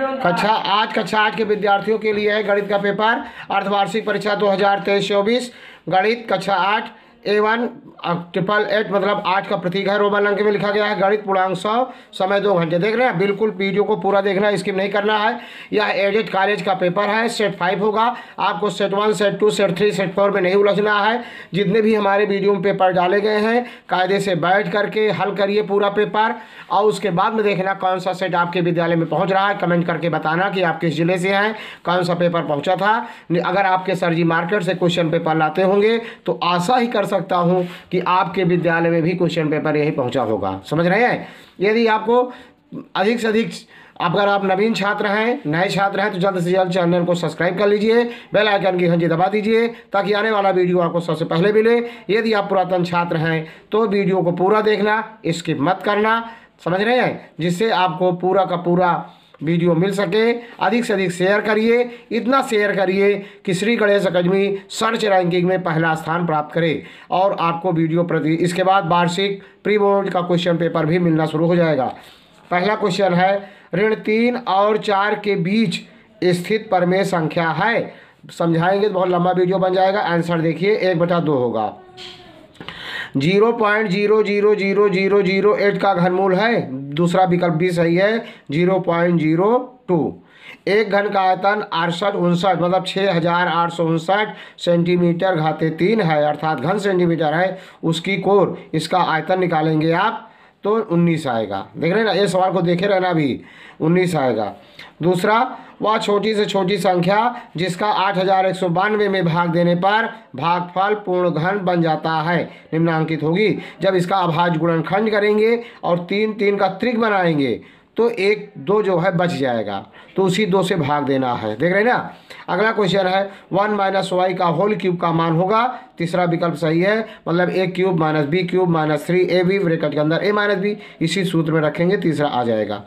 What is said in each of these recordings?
कक्षा आज कक्षा आठ के विद्यार्थियों के लिए है गणित का पेपर, अर्धवार्षिक परीक्षा दो हज़ार तेईस चौबीस, गणित कक्षा आठ ए वन ट्रिपल एट मतलब आठ का प्रतीक है रोमन अंक में लिखा गया है, गणित पूर्णांक सौ, समय दो घंटे। देख रहे हैं, बिल्कुल वीडियो को पूरा देखना स्किप नहीं करना है। यह एडेड कॉलेज का पेपर है सेट फाइव होगा। आपको set one set two set three set four में नहीं उलझना है। जितने भी हमारे वीडियो में पेपर डाले गए हैं, कायदे से बैठ करके हल करिए पूरा पेपर और उसके बाद में देखना कौन सा सेट आपके विद्यालय में पहुँच रहा है। कमेंट करके बताना कि आप किस ज़िले से हैं, कौन सा पेपर पहुँचा था। अगर आपके सरजी मार्केट से क्वेश्चन पेपर लाते होंगे तो आशा ही कर सकता हूँ कि आपके विद्यालय में भी क्वेश्चन पेपर यही पहुँचा होगा। समझ रहे हैं? यदि आपको अधिक से अधिक, अगर आप नवीन छात्र हैं, नए छात्र हैं तो जल्द से जल्द चैनल को सब्सक्राइब कर लीजिए। बेल आइकन की घंटी दबा दीजिए, ताकि आने वाला वीडियो आपको सबसे पहले मिले। यदि आप पुरातन छात्र हैं तो वीडियो को पूरा देखना स्किप मत करना। समझ रहे हैं? जिससे आपको पूरा का पूरा वीडियो मिल सके। अधिक से अधिक शेयर करिए। इतना शेयर करिए कि श्री गणेश अकादमी सर्च रैंकिंग में पहला स्थान प्राप्त करे और आपको वीडियो प्रति, इसके बाद वार्षिक प्री बोर्ड का क्वेश्चन पेपर भी मिलना शुरू हो जाएगा। पहला क्वेश्चन है, ऋण तीन और चार के बीच स्थित परमेय संख्या है। समझाएँगे तो बहुत लंबा वीडियो बन जाएगा। आंसर देखिए, एक बटा दो होगा। Zero point zero zero zero zero zero eight का घनमूल है दूसरा विकल्प भी सही है ज़ीरो पॉइंट ज़ीरो टू एक घन का आयतन अड़सठ उनसठ मतलब छः हज़ार आठ सौ उनसठ सेंटीमीटर घाते तीन है अर्थात घन सेंटीमीटर है उसकी कोर इसका आयतन निकालेंगे आप तो उन्नीस आएगा। देख रहे ना, ये सवाल को देखे रहना भी, उन्नीस आएगा। दूसरा, वह छोटी से छोटी संख्या जिसका आठ हज़ार एक सौ बानवे में भाग देने पर भागफल पूर्ण घन बन जाता है, निम्नांकित होगी। जब इसका अभाज्य गुणनखंड करेंगे और तीन तीन का त्रिक बनाएँगे तो एक, दो जो है बच जाएगा। तो उसी दो से भाग देना है। देख रहे हैं ना? अगला क्वेश्चन है वन माइनस वाई का होल क्यूब का मान होगा। तीसरा विकल्प सही है मतलब a cube minus b cube minus three a b bracket के अंदर ए माइनस बी इसी सूत्र में रखेंगे, तीसरा आ जाएगा।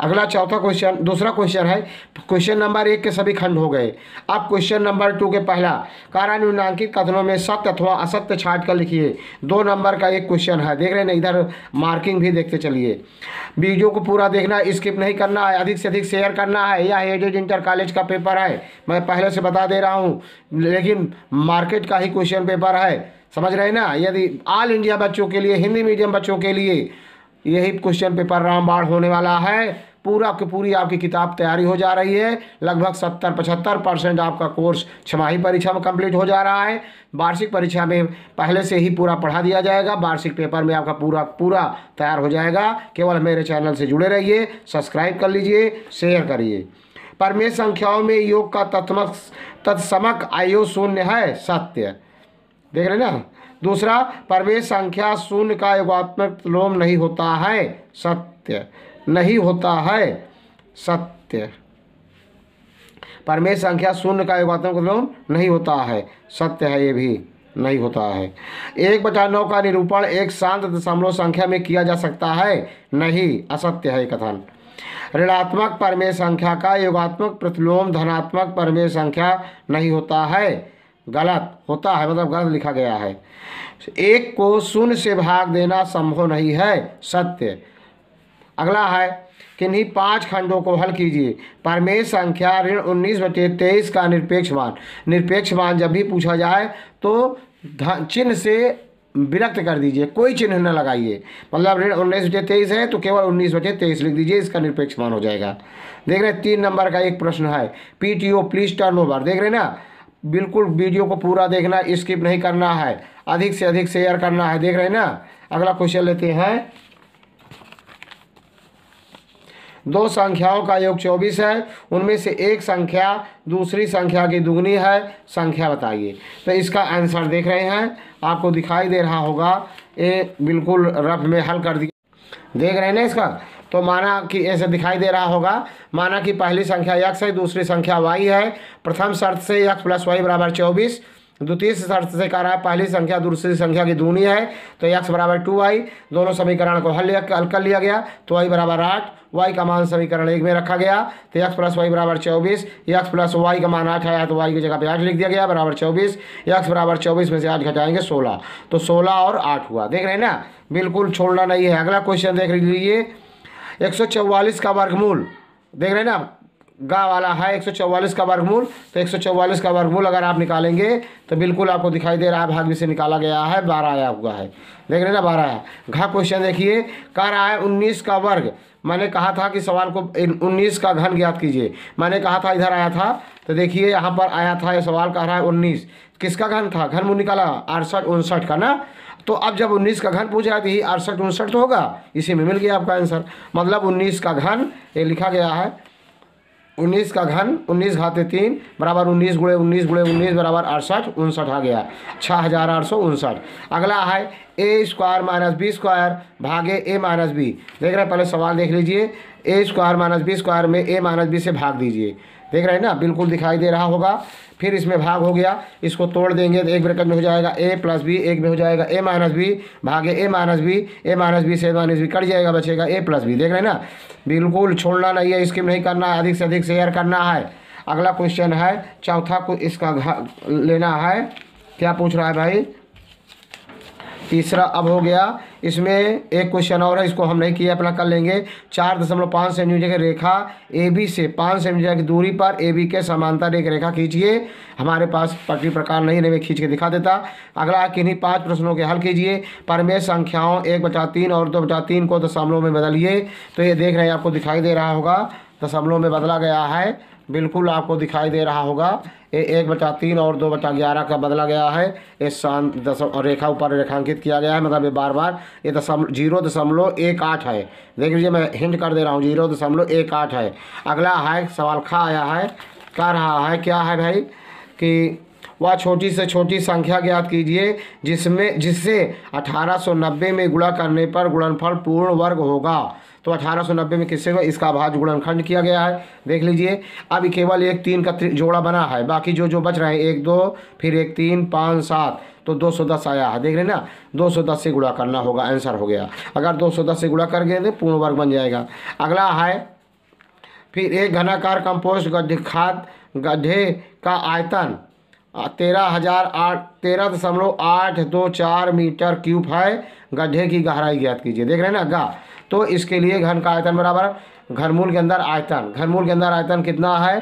अगला चौथा क्वेश्चन दूसरा क्वेश्चन है। क्वेश्चन नंबर एक के सभी खंड हो गए। अब क्वेश्चन नंबर टू के पहला कार्यान्वनांकित कथनों में सत्य अथवा असत्य छाट कर लिखिए। दो नंबर का एक क्वेश्चन है। देख रहे हैं इधर मार्किंग भी देखते चलिए। वीडियो को पूरा देखना स्किप नहीं करना है अधिक से अधिक शेयर करना है। यह एडेड इंटर कॉलेज का पेपर है। मैं पहले से बता दे रहा हूँ, लेकिन मार्केट का ही क्वेश्चन पेपर है। समझ रहे हैं ना? यदि ऑल इंडिया बच्चों के लिए, हिंदी मीडियम बच्चों के लिए यही क्वेश्चन पेपर रामबाण होने वाला है। पूरा की पूरी आपकी किताब तैयारी हो जा रही है। लगभग सत्तर, पचहत्तर परसेंट आपका कोर्स छमाही परीक्षा में कंप्लीट हो जा रहा है। वार्षिक परीक्षा में पहले से ही पूरा पढ़ा दिया जाएगा। वार्षिक पेपर में आपका पूरा पूरा तैयार हो जाएगा। केवल मेरे चैनल से जुड़े रहिए सब्सक्राइब कर लीजिए शेयर करिए। परमेय संख्याओं में योग का तत्मक, तत्समक आयु शून्य है, सत्य। देख रहे ना? दूसरा परमेय संख्या शून्य का योगात्मक लोम नहीं होता है। सत्य। नहीं होता है। सत्य। परमेश संख्या शून्य का योगात्मक लोम नहीं होता है। सत्य है, ये भी नहीं होता है। एक बटा नौ का निरूपण एक शांत दशमलव संख्या में किया जा सकता है। नहीं, असत्य है कथन। ऋणात्मक परमेय संख्या का योगात्मक प्रतिलोम धनात्मक परमेय संख्या नहीं होता है। गलत होता है मतलब गलत लिखा गया है। एक को शून्य से भाग देना संभव नहीं है, सत्य। अगला है, किन्हीं पाँच खंडों को हल कीजिए। परमेश संख्या, ऋण उन्नीस बटे तेईस का निरपेक्ष मान निरपेक्ष मान जब भी पूछा जाए तो चिन्ह से विरक्त कर दीजिए, कोई चिन्ह न लगाइए। मतलब ऋण उन्नीस बटे तेईस है तो केवल उन्नीस बटे तेईस लिख दीजिए, इसका निरपेक्ष मान हो जाएगा। देख रहे तीन नंबर का एक प्रश्न है, P T O, please turn over देख रहे ना? बिल्कुल वीडियो को पूरा देखना स्किप नहीं करना है। अधिक से अधिक शेयर करना है। देख रहे हैं ना? अगला क्वेश्चन लेते हैं। दो संख्याओं का योग चौबीस है। उनमें से एक संख्या, दूसरी संख्या की दुगनी है। संख्या बताइए। तो इसका आंसर देख रहे हैं। आपको दिखाई दे रहा होगा। ये बिल्कुल रफ में हल कर दिया। देख रहे हैं ना इसका? तो माना कि ऐसे दिखाई दे रहा होगा। माना कि पहली संख्या यक्स है, दूसरी संख्या वाई है। प्रथम शर्त से यक्स प्लस वाई बराबर चौबीस। द्वितीय शर्त से कह रहा है पहली संख्या, दूसरी संख्या की दूनी है तो यक्स बराबर टू वाई। दोनों समीकरण को हल हल कर लिया गया तो वाई बराबर आठ। वाई का मान समीकरण एक में रखा गया तो यक्स प्लस वाई बराबर चौबीस। यक्स प्लस वाई का मान आठ आया तो वाई की जगह पे आठ लिख दिया गया, बराबर चौबीस। यक्स बराबर चौबीस में से आठ घटाएँगे सोलह। तो सोलह और आठ हुआ। देख रहे हैं ना? बिल्कुल छोड़ना नहीं है। अगला क्वेश्चन देख लीजिए। एक सौ चौवालीस का वर्गमूल। देख रहे हैं ना गा वाला है एक सौ चौवालीस का वर्गमूल। तो एक सौ चौवालीस का वर्गमूल अगर आप निकालेंगे तो बिल्कुल आपको दिखाई दे रहा है भाग भी से निकाला गया है, बारह आया हुआ है। देख रहे हैं ना बारह आया घा क्वेश्चन देखिए, कह रहा है उन्नीस का वर्ग। मैंने कहा था कि सवाल को उन्नीस का घन ज्ञात कीजिए। मैंने कहा था इधर आया था तो देखिए यहाँ पर आया था ये सवाल, कह रहा है उन्नीस। किसका घन था? घन मुँह निकाला, अड़सठ, उनसठ का ना? तो अब जब उन्नीस का घन पूछ रहा थी, अड़सठ उनसठ तो होगा, इसी में मिल गया आपका आंसर मतलब उन्नीस का घन, ये लिखा गया है, उन्नीस का घन, उन्नीस घाते तीन, बराबर उन्नीस गुड़े उन्नीस गुड़े उन्नीस बराबर अड़सठ, उनसठ आ गया छः हज़ार आठ सौ उनसठ. अगला है a square minus b square भागे ए माइनस बी देख रहे हैं, पहले सवाल देख लीजिए a square minus b square में ए माइनस बी से भाग दीजिए. देख रहे हैं ना? बिल्कुल दिखाई दे रहा होगा। फिर इसमें भाग हो गया। इसको तोड़ देंगे तो एक ब्रैकेट में हो जाएगा ए प्लस बी, एक में हो जाएगा ए माइनस बी, भागे a minus b, a minus b से माइनस बी कट जाएगा, बचेगा ए प्लस बी। देख रहे हैं ना? बिल्कुल छोड़ना नहीं है, स्किप नहीं करना है, अधिक से अधिक शेयर करना है। अगला क्वेश्चन है, चौथा को इसका लेना है। क्या पूछ रहा है भाई? तीसरा अब हो गया। इसमें एक क्वेश्चन और है, इसको हम नहीं किया, अपना कर लेंगे। चार दशमलव पाँच सेंटीमीटर की रेखा ए बी से पाँच सेंटीमीटर की दूरी पर ए बी के समांतर एक रेखा खींचिए। हमारे पास पटरी प्रकार नहीं नहीं खींच के दिखा देता। अगला, किन्हीं पाँच प्रश्नों के हल कीजिए। परमेश संख्याओं एक बचा तीन और दो बचा तीन को दशमलव में बदलिए। तो ये देख रहे हैं, आपको दिखाई दे रहा होगा। दशमलव में बदला गया है। बिल्कुल आपको दिखाई दे रहा होगा। ये एक बटा तीन और दो बटा ग्यारह का बदला गया है। ये शांत दशम रेखा ऊपर रेखांकित किया गया है। मतलब ये बार बार ये दशम, ज़ीरो दशमलव एक आठ है। देख लीजिए, मैं हिंट कर दे रहा हूँ। ज़ीरो दशमलव एक आठ है। अगला है, सवाल खा आया है। कह रहा है, क्या है भाई? कि वह छोटी से छोटी संख्या ज्ञात कीजिए, जिसमें, जिससे 1890 में गुणा करने पर गुणनफल पूर्ण वर्ग होगा। तो 1890 में किससे इसका भाज गुणनखंड किया गया है। देख लीजिए, अब केवल एक तीन का जोड़ा बना है। बाकी जो जो बच रहे हैं, एक, दो, फिर एक, तीन, पाँच, सात तो 210 आया है। देख रहे ना 210 से गुणा करना होगा, आंसर हो गया। अगर 210 से गुणा कर गए तो पूर्ण वर्ग बन जाएगा। अगला है, फिर एक घनाकार कंपोस्ट गड्ढे खाद गड्ढे का आयतन तेरह हज़ार आठ तेरह दशमलव आठ दो चार मीटर क्यूब है। गड्ढे की गहराई ज्ञात कीजिए। देख रहे हैं ना, गा तो इसके लिए घन का आयतन बराबर घनमूल के अंदर आयतन। घनमूल के अंदर आयतन कितना है?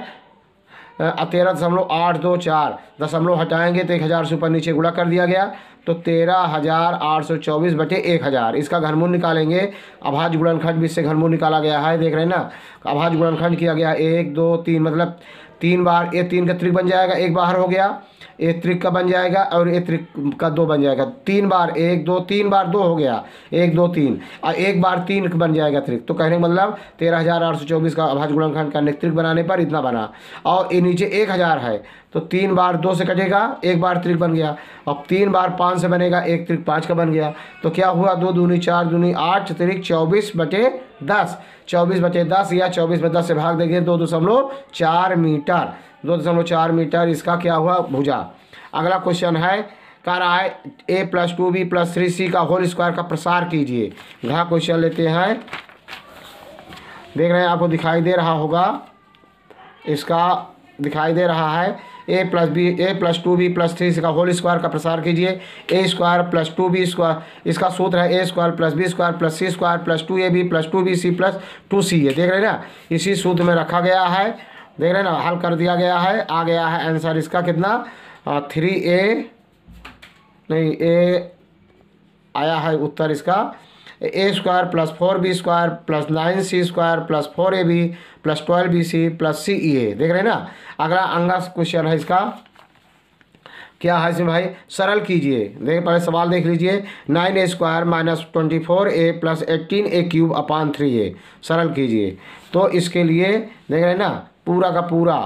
तेरह दशमलव आठ दो चार। दशमलव हटाएँगे तो एक हज़ार से ऊपर नीचे गुड़ा कर दिया गया। तो तेरह हज़ार आठ सौ चौबीस बटे एक हज़ार। इसका घनमूल निकालेंगे। अभाज गुणनखंड भी इससे घनमूल निकाला गया है, देख रहे हैं ना? अभाज गुणनखंड किया गया। एक, दो, तीन मतलब तीन बार, ये तीन का त्रिक बन जाएगा, एक बाहर हो गया। ए त्रिक का बन जाएगा और ए त्रिक का दो बन जाएगा। तीन बार, एक, दो, तीन बार दो हो गया। एक, दो, तीन। और एक बार तीन बन जाएगा त्रिक। तो कहने का मतलब तेरह हज़ार आठ सौ चौबीस का अभाज गुणनखंड का त्रिक बनाने पर इतना बना। और ये नीचे एक हज़ार है। तो तीन बार दो से कटेगा, एक बार त्रिक बन गया। अब तीन बार पाँच से बनेगा, एक त्रिक पाँच का बन गया। तो क्या हुआ? दो दूनी चार दूनी आठ, त्रिक चौबीस बटे दस। चौबीस बटे दस, या चौबीस बटे दस से भाग देंगे, दो दशमलव चार मीटर। दो दशमलव चार मीटर, इसका क्या हुआ? भुजा। अगला क्वेश्चन है, कह रहा है a plus two b plus three c का होल स्क्वायर का प्रसार कीजिए। घा क्वेश्चन लेते हैं। देख रहे हैं, आपको दिखाई दे रहा होगा, इसका दिखाई दे रहा है a plus b a plus two b plus three इसका होल स्क्वायर का प्रसार कीजिए। A square plus two b square इसका सूत्र है a square plus b square plus c square plus two a b plus two b c plus two c है। देख रहे ना? इसी सूत्र में रखा गया है। देख रहे हैं ना? हल कर दिया गया है। आ गया है आंसर इसका कितना? थ्री ए नहीं ए आया है उत्तर इसका a square plus four b square plus nine c square plus four a b plus twelve b c plus c e a. देख रहे हैं ना? अगला अंगा क्वेश्चन है इसका। क्या है इसमें भाई? सरल कीजिए। देखिए पहले सवाल देख लीजिए। Nine a square minus twenty four a plus eighteen a cube upon three a. सरल कीजिए। तो इसके लिए, देख रहे हैं ना? पूरा का पूरा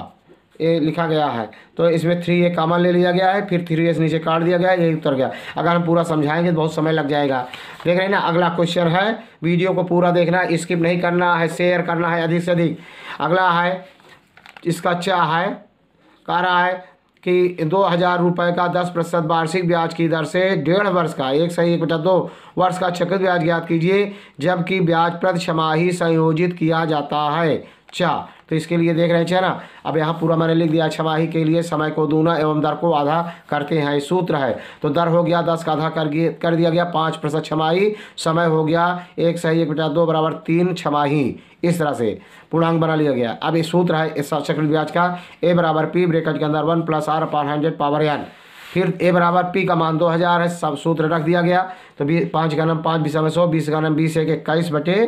ये लिखा गया है। तो इसमें थ्री ए कामन ले लिया गया है, फिर थ्री ए से नीचे काट दिया गया है, यही उतर गया। अगर हम पूरा समझाएँगे तो बहुत समय लग जाएगा। देख रहे हैं ना, अगला क्वेश्चन है वीडियो को पूरा देखना है स्किप नहीं करना है शेयर करना है अधिक से अधिक। अगला है, इसका क्या है? कह रहा है कि दो हज़ार रुपये का दस प्रतिशत वार्षिक ब्याज की दर से डेढ़ वर्ष का, एक सही, एक बटा दो वर्ष का चक्र ब्याज ज्ञात कीजिए, जबकि ब्याज प्रति छमाही संयोजित किया जाता है। चा तो इसके लिए देख रहे हैं ना अब यहाँ पूरा मैंने लिख दिया, छमाही के लिए समय को दूना एवं दर को आधा करते हैं, ये सूत्र है। तो दर हो गया दस का आधा कर कर दिया गया पाँच प्रतिशत छमाही, समय हो गया एक सही, एक बटा दो बराबर तीन छमाही, इस तरह से पूर्णांक बना लिया गया। अब ये सूत्र है, इस चक्र ब्याज का, ए बराबर पी ब्रेकेट के अंदर one plus r upon hundred power n. फिर ए बराबर पी का मान दो हज़ार है, सब सूत्र रख दिया गया। तो बी पाँच का पाँच, बीस में सौ, बीस का बीस, एक, इक्कीस बटे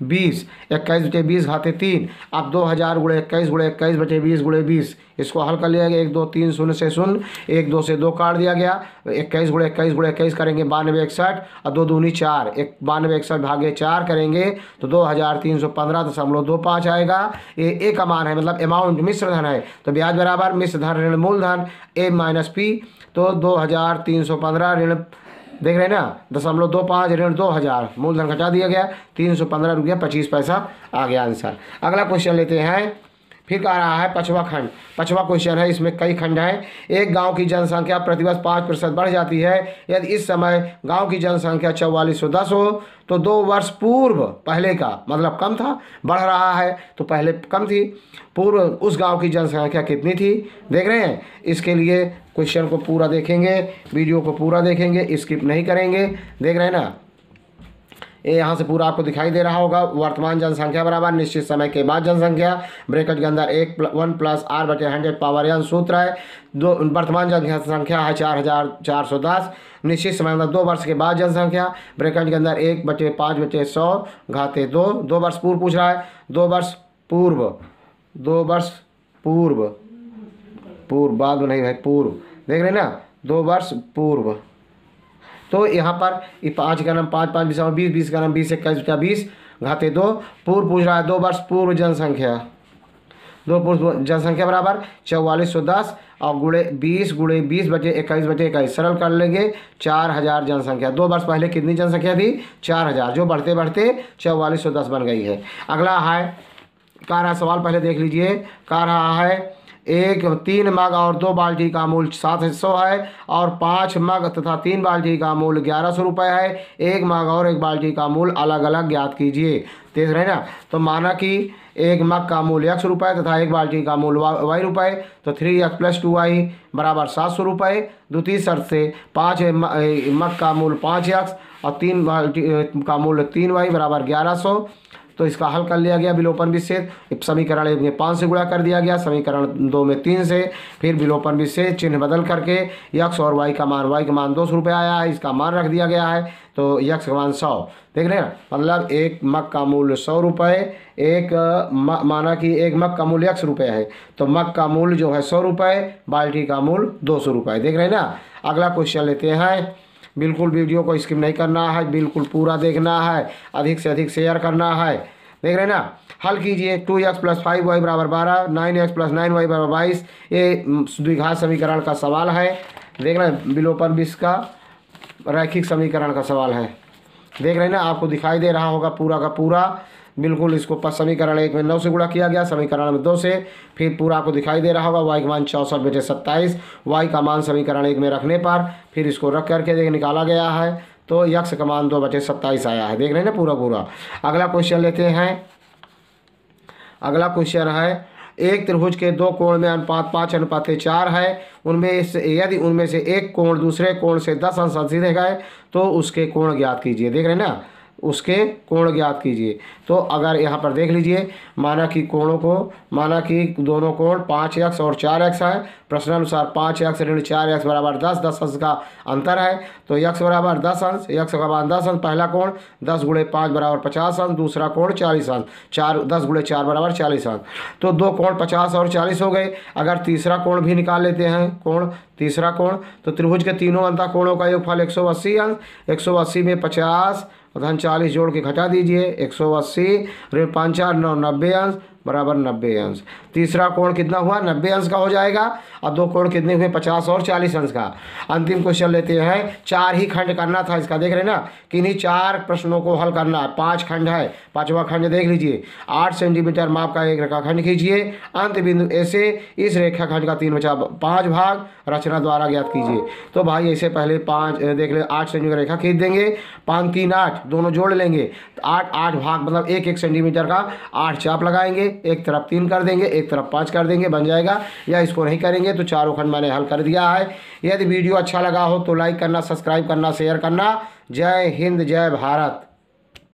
बीस, इक्कीस बटे बीस घाते तीन। अब दो हज़ार गुड़े इक्कीस गुड़े इक्कीस बटे बीस गुड़े बीस। इसको हल कर लिया गया, एक, दो, तीन, शून्य से शून्य। एक, दो से दो काट दिया गया। इक्कीस गुड़े इक्कीस गुड़े इक्कीस करेंगे बानवे इकसठ, और दो दूनी चार। एक, बानवे इकसठ भागे चार करेंगे तो दो हज़ार तीन सौ पंद्रह दशमलव दो पाँच आएगा। ये ए का मान है मतलब अमाउंट मिश्र धन है। तो ब्याज बराबर मिश्र धन, ऋण मूलधन ए माइनस पी। तो दो हज़ार तीन सौ पंद्रह ऋण देख रहे हैं ना, दशमलव दो पाँच, ऋण दो हज़ार, मूलधन घटा दिया गया, तीन सौ पंद्रह रुपया पच्चीस पैसा आ गया आंसर। अगला क्वेश्चन लेते हैं फिर कह रहा है पचवा खंड। पछवा क्वेश्चन है, इसमें कई खंड हैं। एक गाँव की जनसंख्या प्रतिवर्ष पाँच प्रतिशत बढ़ जाती है। यदि इस समय गाँव की जनसंख्या चौवालीस सौ दस हो तो दो वर्ष पूर्व, पहले का मतलब कम था, बढ़ रहा है तो पहले कम थी। पूर्व उस गाँव की जनसंख्या कितनी थी? देख रहे हैं? इसके लिए क्वेश्चन को पूरा देखेंगे वीडियो को पूरा देखेंगे स्किप नहीं करेंगे। देख रहे हैं ना? यहाँ से पूरा आपको दिखाई दे रहा होगा। वर्तमान जनसंख्या बराबर निश्चित समय के बाद जनसंख्या। ब्रेकेट के अंदर एक प्ल, वन प्लस आर बटे हंड्रेड पावर यन सूत्र है। दो वर्तमान जनसंख्या है चार हज़ार चार सौ दस। निश्चित समय अंदर दो वर्ष के बाद जनसंख्या। ब्रेकेट के अंदर एक बटे पाँच बटे सौ घाते दो। दो वर्ष पूर्व पूछ रहा है। दो वर्ष पूर्व। दो वर्ष पूर्व। पूर्व बाद में नहीं भाई पूर्व। देख रहे ना? दो वर्ष पूर्व। तो यहाँ पर पाँच का नाम पाँच पाँच, बीस बीस बीस का नाम बीस, इक्कीस बचा बीस, घाते दो। पूर्व पूछ रहा है, दो वर्ष पूर्व जनसंख्या। दो पूर्व जनसंख्या बराबर चौवालीस सौ दस, और गुड़े बीस गुड़े बीस बटे इक्कीस बटे इक्कीस। सरल कर लेंगे, चार हज़ार जनसंख्या। दो वर्ष पहले कितनी जनसंख्या थी? चार हज़ार। जो बढ़ते बढ़ते चौवालीस सौ दस बन गई है। अगला है, कह रहा सवाल पहले देख लीजिए। कह रहा है एक तीन मग और दो बाल्टी का मूल्य सात सौ है, और पाँच मग तथा तीन बाल्टी का मूल्य ग्यारह सौ रुपये है। एक मग और एक बाल्टी का मूल्य अलग अलग ज्ञात कीजिए। तेज रहे ना? तो माना कि एक मग का मूल्य एक रुपये तथा एक बाल्टी का मूल्य वाई रुपये तो three x plus two y बराबर सात सौ रुपये द्वितीय शर्त से पाँच मग का मूल्य पाँच एक्स, और तीन बाल्टी का मूल्य तीन वाई बराबर ग्यारह सौ। तो इसका हल कर लिया गया विलोपन विच्छेद। समीकरण एक में पाँच से गुणा कर दिया गया, समीकरण दो में तीन से, फिर विलोपन विच्छेद चिन्ह बदल करके यक्स और वाई का मान, वाई का मान दो सौ रुपये आया है, इसका मान रख दिया गया है तो यक्स का मान सौ। देख रहे हैं मतलब एक मग का मूल्य सौ रुपये, एक माना कि एक मग का मूल्य यक्स रुपये है। तो मग का मूल्य जो है सौ रुपये, बाल्टी का मूल्य दो सौ रुपये। देख रहे हैं ना? अगला क्वेश्चन लेते हैं। बिल्कुल वीडियो को स्किप नहीं करना है, बिल्कुल पूरा देखना है, अधिक से अधिक शेयर करना है। देख रहे हैं ना? हल कीजिए two x plus five y बराबर बारह nine x plus nine y बराबर बाईस। ये द्विघात समीकरण का सवाल है। देख रहे हैं बिलोपन विष का रैखिक समीकरण का सवाल है। देख रहे हैं ना? आपको दिखाई दे रहा होगा पूरा का पूरा। बिल्कुल इसको समीकरण एक में नौ से गुणा किया गया, समीकरण में दो से, फिर पूरा आपको दिखाई दे रहा होगा वाई का मान चौंसठ बेटे सत्ताईस वाई का मान समीकरण एक में रखने पर, फिर इसको रख करके देख निकाला गया है तो यक्ष का मान दो बटे सत्ताईस आया है, देख रहे हैं ना पूरा पूरा। अगला क्वेश्चन लेते हैं। अगला क्वेश्चन है, एक त्रिभुज के दो कोण में अनुपात पाँच, अनुपात चार है, उनमें यदि उनमें से एक कोण दूसरे कोण से दस अंश अधिक गए तो उसके कोण ज्ञात कीजिए, देख रहे हैं ना? उसके कोण ज्ञात कीजिए। तो अगर यहाँ पर देख लीजिए, माना कि कोणों को, माना कि दोनों कोण पाँच एक्स और चार एक्स है, प्रश्नानुसार पाँच एक्स ऋण चार एक्स बराबर दस दस अंश का अंतर है। तो यक्स बराबर दस अंश यक्स का दस अंश, पहला कोण दस गुड़े पाँच बराबर पचास अंश, दूसरा कोण चालीस अंश, चार, दस गुड़े चार बराबर चालीस अंश। तो दो कोण पचास और चालीस हो गए। अगर तीसरा कोण भी निकाल लेते हैं, कोण, तीसरा कोण तो त्रिभुज के तीनों अंता कोणों का योगफल एक सौ अस्सी अंश, एक सौ अस्सी में पचास धन चालीस जोड़ के घटा दीजिए, एक सौ अस्सी ऋण पाँच चार नौ नब्बे अंश बराबर नब्बे अंश। तीसरा कोण कितना हुआ? नब्बे अंश का हो जाएगा। और दो कोण कितने हुए? पचास और चालीस अंश का। अंतिम क्वेश्चन लेते हैं। चार ही खंड करना था इसका, देख रहे ना? कि इन्हीं चार प्रश्नों को हल करना है? पाँच खंड है। पांचवा खंड देख लीजिए। आठ सेंटीमीटर माप का एक रेखा खंड खींचिए। अंत बिंदु ऐसे इस रेखा खंड का तीन बचा पाँच भाग। रचना द्वारा ज्ञात कीजिए। तो भाई, ऐसे पहले पाँच देख ले, आठ सेंटीमीटर रेखा खींच देंगे। पाँच, तीन, आठ, दोनों जोड़ लेंगे। आठ आठ भाग मतलब एक एक सेंटीमीटर का आठ चाप लगाएँगे। एक तरफ़ तीन कर देंगे, एक तरफ़ पाँच कर देंगे, बन जाएगा। या इसको नहीं करेंगे तो चारों खंड मैंने हल कर दिया है। यदि वीडियो अच्छा लगा हो तो लाइक करना, सब्सक्राइब करना, शेयर करना। जय हिंद, जय भारत।